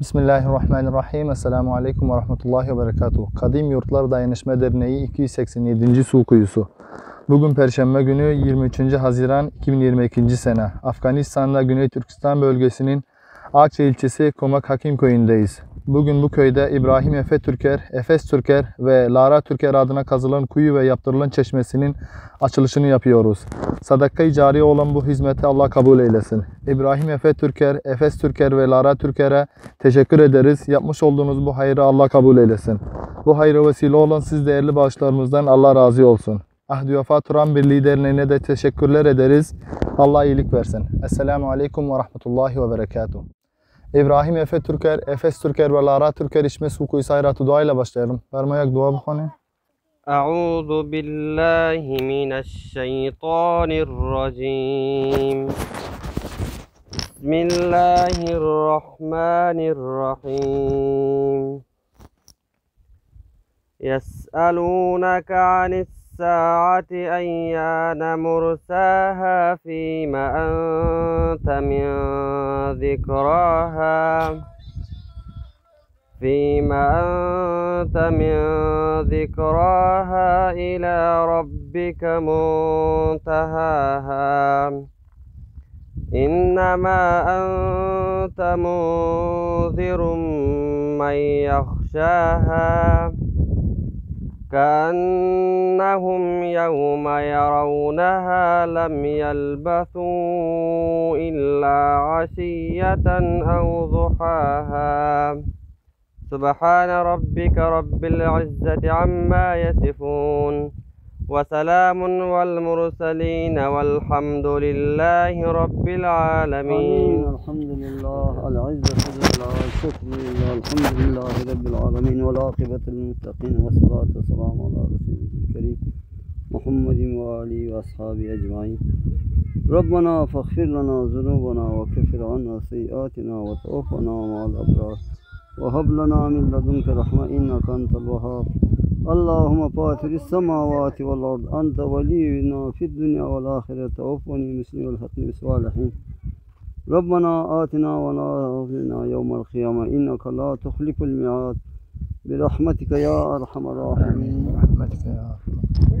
Bismillahirrahmanirrahim. Esselamu Aleyküm ve Rahmetullahi ve Berekatuhu. Kadim Yurtlar Dayanışma Derneği 287. Su Kuyusu. Bugün Perşembe günü 23. Haziran 2022. sene. Afganistan'da Güney Türkistan bölgesinin Akçe ilçesi Komak Hakim köyündeyiz. Bugün bu köyde İbrahim Efe Türker, Efes Türker ve Lara Türker adına kazılan kuyu ve yaptırılan çeşmesinin açılışını yapıyoruz. Sadaka-i cariye olan bu hizmeti Allah kabul eylesin. İbrahim Efe Türker, Efes Türker ve Lara Türker'e teşekkür ederiz. Yapmış olduğunuz bu hayrı Allah kabul eylesin. Bu hayra vesile olan siz değerli bağışlarımızdan Allah razı olsun. Ahdi Vefa Turan Birliği Derneği'ne de teşekkürler ederiz. Allah iyilik versin. Esselamu Aleyküm ve Rahmetullahi ve Berekatuhu. إبراهيم إف تركر إف إس تركر ولارا تركر إيش مسوكو إسرائيل تدعي لباشتيرم برمياك دعاء بخانة أعوذ بالله من الشيطان الرجيم بسم الله الرحمن الرحيم يسألونك عن الساعة أيان مرساها فيما أنت من ذكراها فيما أنت من ذكراها إلى ربك منتهاها. إنما أنت منذر من يخشاها. كأنهم يوم يرونها لم يلبثوا إلا عشية أو ضحاها. سبحان ربك رب العزة عما يصفون. وسلام والمرسلين والحمد لله رب العالمين. الحمد لله العزة لله الشكر لله الحمد لله رب العالمين والعاقبة للمتقين والصلاة والسلام على رسوله الكريم محمد وآله وأصحابه أجمعين. ربنا فاغفر لنا ذنوبنا وكفر عنا سيئاتنا وتوفنا مع الأبرار وهب لنا من لدنك رحمة إنك أنت الوهاب. اللهم فاتر السماوات والأرض أنت ولينا في الدنيا والآخرة توفني مسلم والحقني بالصالحين. ربنا آتنا ولا تخزنا يوم القيامة إنك لا تخلف الميعاد. برحمتك يا أرحم الراحمين. Rahmetika ya.